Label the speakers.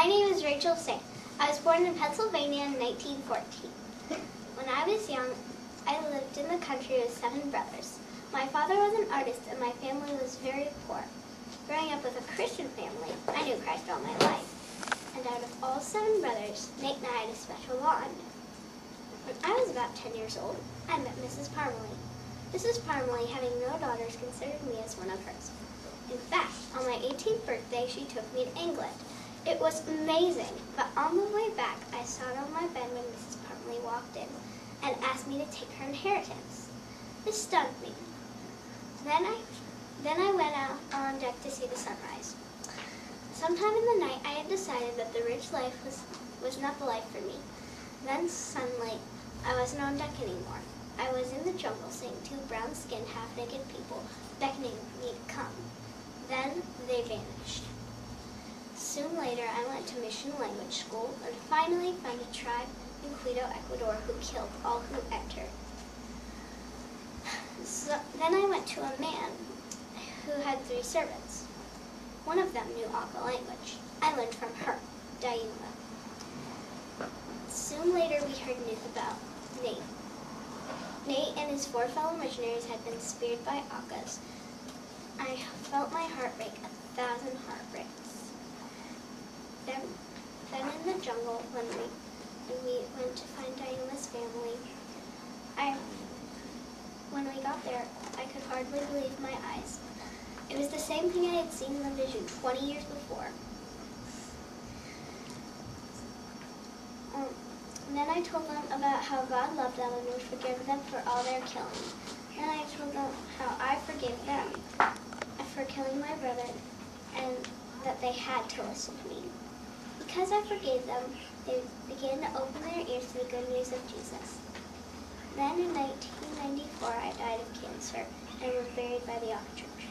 Speaker 1: My name is Rachel Saint. I was born in Pennsylvania in 1914. When I was young, I lived in the country with seven brothers. My father was an artist and my family was very poor. Growing up with a Christian family, I knew Christ all my life. And out of all seven brothers, Nate and I had a special bond. When I was about 10 years old, I met Mrs. Parmalee. Mrs. Parmalee, having no daughters, considered me as one of hers. In fact, on my 18th birthday, she took me to England. It was amazing, but on the way back, I sat on my bed when Mrs. Parmalee walked in and asked me to take her inheritance. This stunned me. Then I, then I went out on deck to see the sunrise. Sometime in the night, I had decided that the rich life was, was not the life for me. Then suddenly, I wasn't on deck anymore. I was in the jungle seeing two brown-skinned, half-naked people beckoning me to come. Then they vanished. Soon later, I went to mission language school and finally found a tribe in Quito, Ecuador, who killed all who entered. So, then I went to a man who had three servants. One of them knew Auca language. I learned from her, Dayuma. Soon later, we heard news about Nate. Nate and his four fellow missionaries had been speared by Aucas. I felt my heart break a thousand heartbreaks. Then, then in the jungle, when we, when we went to find Dayuma's family, I, when we got there, I could hardly believe my eyes. It was the same thing I had seen in the vision 20 years before. Um, then I told them about how God loved them and would forgive them for all their killing. Then I told them how I forgave them for killing my brother and that they had to listen to me. Because I forgave them, they began to open their ears to the good news of Jesus. Then in 1994, I died of cancer and was buried by the Auca Church.